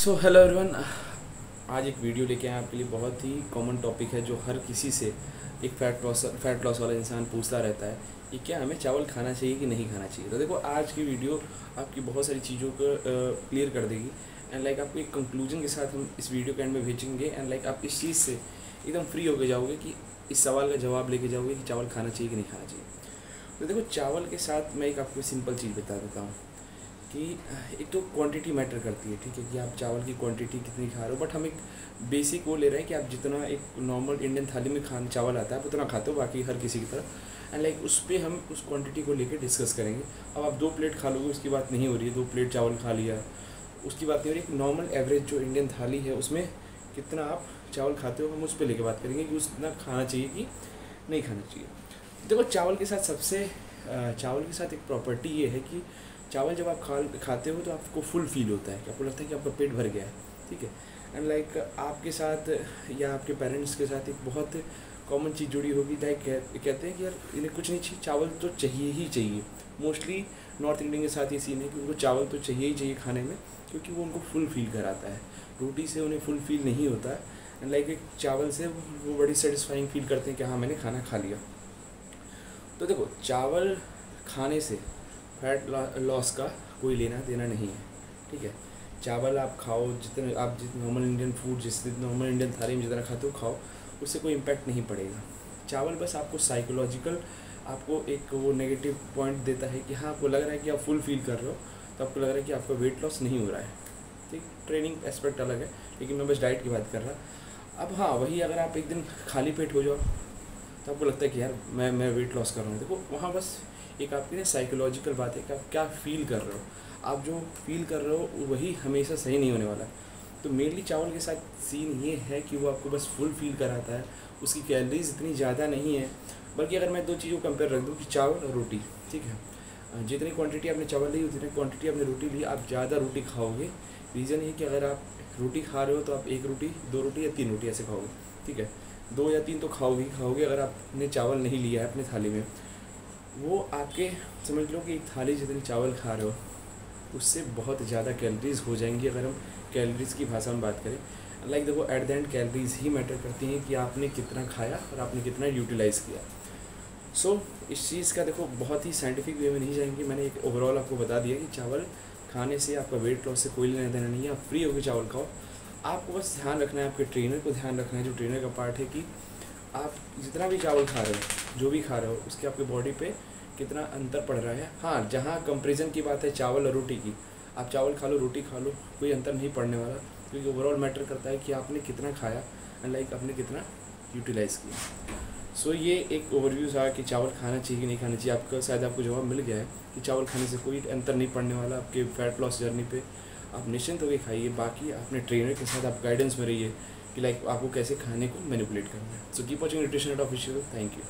So hello everyone आज एक video लेके आए आपके लिए। बहुत ही कॉमन टॉपिक है जो हर किसी से एक फैट लॉस फैट लॉस वाला इंसान पूछता रहता है कि क्या हमें चावल खाना चाहिए कि नहीं खाना चाहिए? तो देखो, आज की वीडियो आपकी बहुत सारी चीज़ों को क्लियर कर देगी। एंड लाइक आपको एक कंक्लूजन के साथ हम इस वीडियो के एंड में भेजेंगे। एंड लाइक आप इस चीज़ से एकदम फ्री होकर जाओगे कि इस सवाल का जवाब लेके जाओगे कि चावल खाना चाहिए कि नहीं खाना चाहिए। तो देखो, चावल के साथ मैं एक आपको सिंपल चीज़ बता देता हूँ। कि, एक तो क्वांटिटी मैटर करती है, ठीक है, कि आप चावल की क्वांटिटी कितनी खा रहे हो बट हम एक बेसिक वो ले रहे हैं कि आप जितना एक नॉर्मल इंडियन थाली में खान, चावल आता है, आप उतना खाते हो, बाकी हर किसी की तरह। एंड लाइक उस पर हम उस क्वांटिटी को लेकर डिस्कस करेंगे। अब आप दो प्लेट खा लोगे, उसकी बात नहीं हो रही है, दो प्लेट चावल खा लिया, उसकी बात नहीं हो रही नॉर्मल एवरेज जो इंडियन थाली है, उसमें कितना आप चावल खाते हो, हम उस पर लेकर बात करेंगे कि उतना खाना चाहिए कि नहीं खाना चाहिए। देखो, चावल के साथ सबसे चावल के साथ एक प्रॉपर्टी ये है कि चावल जब आप खा खाते हो तो आपको फुल फील होता है कि आपको लगता है कि आपका पेट भर गया है, ठीक है? एंड लाइक आपके साथ या आपके पेरेंट्स के साथ एक बहुत कॉमन चीज़ जुड़ी होगी लाइक कहते हैं कि यार इन्हें कुछ नहीं चाहिए, चावल तो चाहिए ही चाहिए। मोस्टली नॉर्थ इंडियन के साथ ये सीन है कि उनको चावल तो चाहिए ही चाहिए खाने में, क्योंकि वो उनको फुल फील कराता है। रोटी से उन्हें फुल फील नहीं होता। है एंड लाइक एक चावल से वो बड़ी सेटिस्फाइंग फील करते हैं कि हाँ मैंने खाना खा लिया। तो देखो, चावल खाने से फैट लॉस का कोई लेना देना नहीं है, ठीक है? चावल आप खाओ, जितने, आप जित नॉर्मल इंडियन फ़ूड जिस नॉर्मल इंडियन थाली में जितना खाते हो, खाओ, उससे कोई इम्पैक्ट नहीं पड़ेगा। चावल बस आपको साइकोलॉजिकल आपको एक वो नेगेटिव पॉइंट देता है कि हाँ आपको लग रहा है कि आप फुल फील कर रहे हो तो आपको लग रहा है कि आपका वेट लॉस नहीं हो रहा है, ठीक? ट्रेनिंग एस्पेक्ट अलग है, लेकिन मैं बस डाइट की बात कर रहा। अब हाँ वही अगर आप एक दिन खाली पेट हो जाओ तो आपको लगता है कि यार, मैं मैं वेट लॉस कर रहा हूँ। देखो, वहाँ बस एक आपकी ना साइकोलॉजिकल बात है कि आप क्या फील कर रहे हो। आप जो फील कर रहे हो, वही हमेशा सही नहीं होने वाला है। तो मेनली चावल के साथ सीन ये है कि वो आपको बस फुल फील कराता है। उसकी कैलरीज इतनी ज़्यादा नहीं है। बल्कि अगर मैं दो चीज़ों को कंपेयर रख दूँ कि चावल और रोटी, ठीक है? जितनी क्वांटिटी आपने चावल ली, उतनी क्वांटिटी आपने रोटी ली। आप ज़्यादा रोटी खाओगे। रीज़न ये कि अगर आप रोटी खा रहे हो तो आप एक रोटी, दो रोटी या तीन रोटी ऐसे खाओगे, ठीक है? दो या तीन तो खाओगे खाओगे अगर आपने चावल नहीं लिया है अपने थाली में। वो आपके समझ लो कि एक थाली जितनी चावल खा रहे हो उससे बहुत ज़्यादा कैलरीज हो जाएँगी अगर हम कैलरीज की भाषा में बात करें। लाइक देखो एट द एंड कैलरीज ही मैटर करती हैं कि आपने कितना खाया और आपने कितना यूटिलाइज़ किया। सो so, इस चीज़ का देखो बहुत ही साइंटिफिक वे में नहीं जाएँगे। मैंने एक ओवरऑल आपको बता दिया कि चावल खाने से आपका वेट लॉस से कोई लेना देना नहीं है। आप फ्री होकर चावल खाओ। आपको बस ध्यान रखना है, आपके ट्रेनर को ध्यान रखना है, जो ट्रेनर का पार्ट है कि आप जितना भी चावल खा रहे हो, जो भी खा रहे हो, उसके आपके बॉडी पे कितना अंतर पड़ रहा है। हाँ जहाँ कंपेरिजन की बात है चावल और रोटी की, आप चावल खा लो, रोटी खा लो, कोई अंतर नहीं पड़ने वाला, क्योंकि ओवरऑल मैटर करता है कि आपने कितना खाया एंड लाइक आपने कितना यूटिलाइज़ किया। सो ये एक ओवरव्यू था कि चावल खाना चाहिए कि नहीं खाना चाहिए। आपका शायद आपको जवाब मिल गया है कि चावल खाने से कोई अंतर नहीं पड़ने वाला, आपके फैट लॉस जर्नी पे आप निश्चिंत होकर खाइए, बाकी अपने ट्रेनर के साथ आप गाइडेंस में रहिए कि लाइक आपको कैसे खाने को मैनिपुलेट करना है। So keep watching nutrition at official thank you